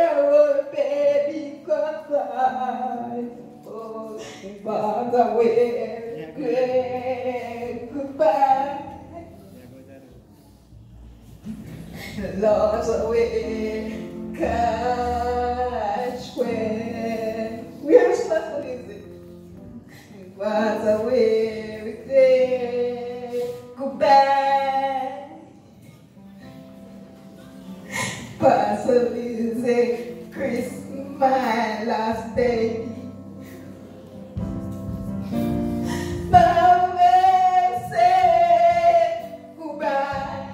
our baby could fly. Oh, Father, we're great goodbye. Lost away, catch when we're supposed to visit. With day goodbye. Pastor Lizzie, Chris, my last say goodbye.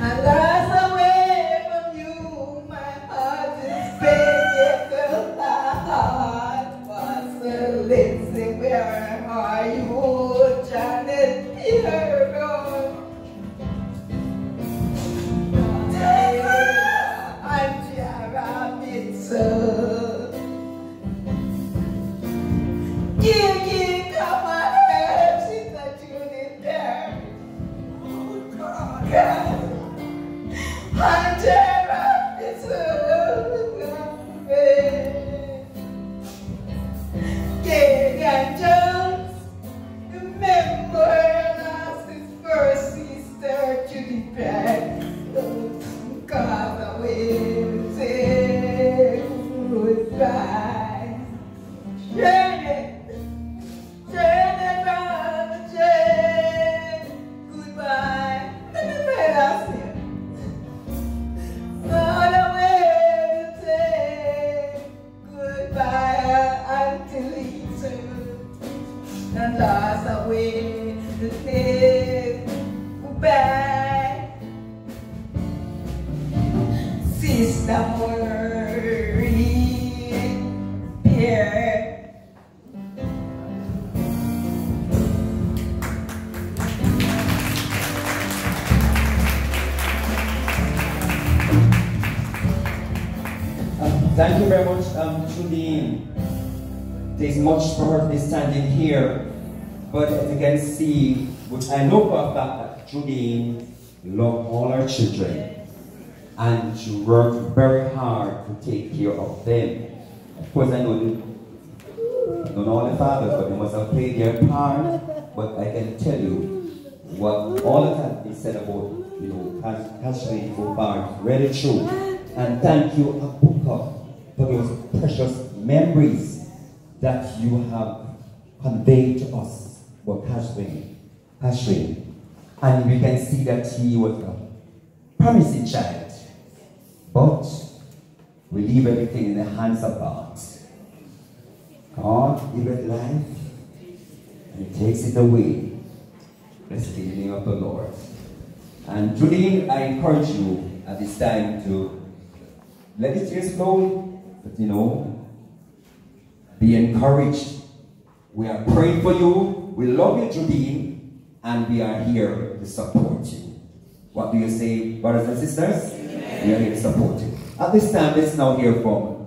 I lost away from you, my heart is a. Where are you, God. I'm lost away the day goodbye. Sister Maureen, here. Um, thank you very much, um, Julie. There's much for her to be standing here, but as you can see, which I know for a fact that Julie loved all her children, and she worked very hard to take care of them. Of course, I know the, know all the fathers, but they must have played their part. But I can tell you what all that has been said about, you know, Ashley so far really true. And thank you, Apuka, for those precious memories that you have conveyed to us about Ashley. Ashley. And we can see that he was a promising child. But we leave everything in the hands of God. God giveth life, and He takes it away. Blessed be the name of the Lord. And Julie, I encourage you at this time to let it tears flow, but you know, be encouraged. We are praying for you. We love you, Judy, and we are here to support you. What do you say, brothers and sisters? We are here to support you. At this time, let's now hear from